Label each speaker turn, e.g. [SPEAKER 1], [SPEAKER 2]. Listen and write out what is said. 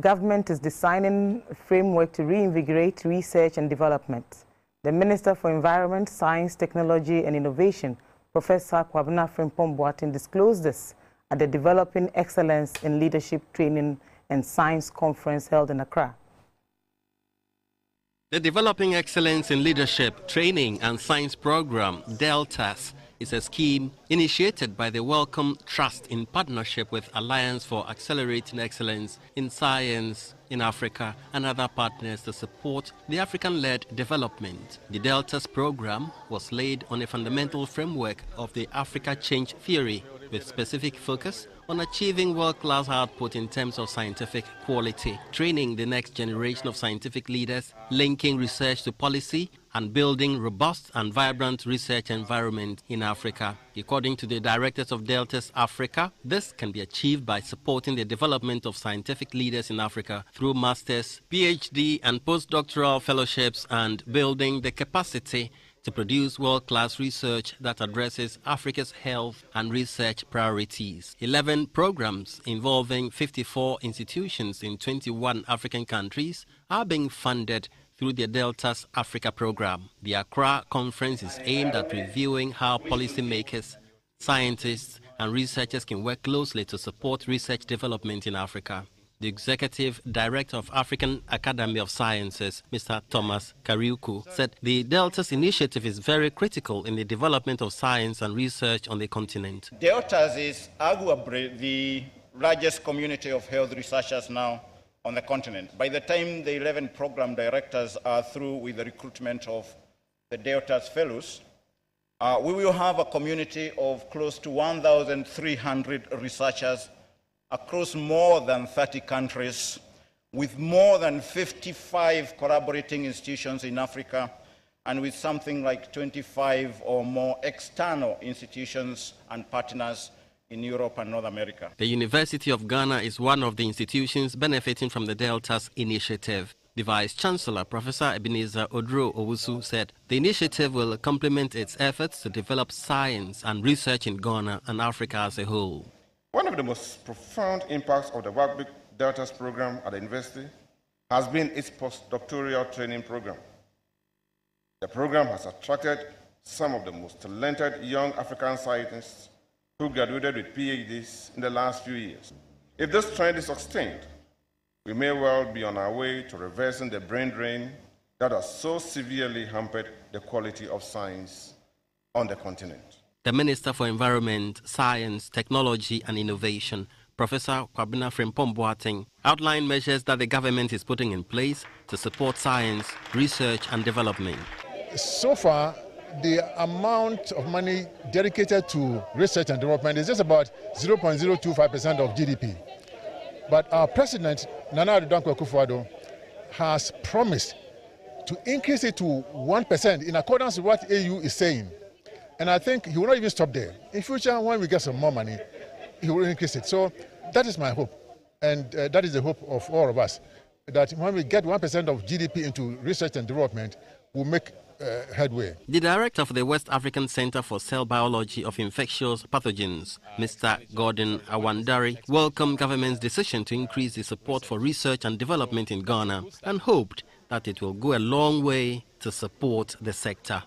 [SPEAKER 1] government is designing a framework to reinvigorate research and development. The Minister for Environment, Science, Technology and Innovation, Professor Kwabena Frimpong Boateng, disclosed this at the Developing Excellence in Leadership Training and Science Conference held in Accra.
[SPEAKER 2] The Developing Excellence in Leadership Training and Science Program, DELTAS, is a scheme initiated by the Wellcome Trust in partnership with Alliance for Accelerating Excellence in Science in Africa and other partners to support the African led development. The Deltas program was laid on a fundamental framework of the Africa Change Theory with specific focus on achieving world-class output in terms of scientific quality, training the next generation of scientific leaders, linking research to policy, and building robust and vibrant research environment in Africa. According to the directors of Deltas Africa, this can be achieved by supporting the development of scientific leaders in Africa through masters, PhD, and postdoctoral fellowships and building the capacity to produce world-class research that addresses Africa's health and research priorities. 11 programs involving 54 institutions in 21 African countries are being funded through the Deltas Africa program. The Accra conference is aimed at reviewing how policymakers, scientists, and researchers can work closely to support research development in Africa the Executive Director of African Academy of Sciences, Mr. Thomas Kariuki, said the Deltas initiative is very critical in the development of science and research on the continent.
[SPEAKER 3] Deltas is arguably the largest community of health researchers now on the continent. By the time the 11 program directors are through with the recruitment of the Deltas fellows, uh, we will have a community of close to 1,300 researchers across more than 30 countries with more than 55 collaborating institutions in Africa and with something like 25 or more external institutions and partners in Europe and North America.
[SPEAKER 2] The University of Ghana is one of the institutions benefiting from the Deltas initiative. The Vice Chancellor, Professor Ebenezer Oduro Owusu, said the initiative will complement its efforts to develop science and research in Ghana and Africa as a whole.
[SPEAKER 4] One of the most profound impacts of the WACCBIP Deltas program at the university has been its postdoctoral training program. The program has attracted some of the most talented young African scientists who graduated with PhDs in the last few years. If this trend is sustained, we may well be on our way to reversing the brain drain that has so severely hampered the quality of science on the continent.
[SPEAKER 2] The Minister for Environment, Science, Technology and Innovation, Professor Kwabena Frimpong Boateng, outlined measures that the government is putting in place to support science, research and development.
[SPEAKER 5] So far, the amount of money dedicated to research and development is just about 0.025% of GDP. But our president, Nana Addo Dankwa has promised to increase it to 1% in accordance with what AU is saying. And I think he will not even stop there. In future, when we get some more money, he will increase it. So that is my hope. And uh, that is the hope of all of us. That when we get 1% of GDP into research and development, we'll make uh, headway.
[SPEAKER 2] The director of the West African Center for Cell Biology of Infectious Pathogens, Mr. Gordon Awandare, welcomed government's decision to increase the support for research and development in Ghana and hoped that it will go a long way to support the sector.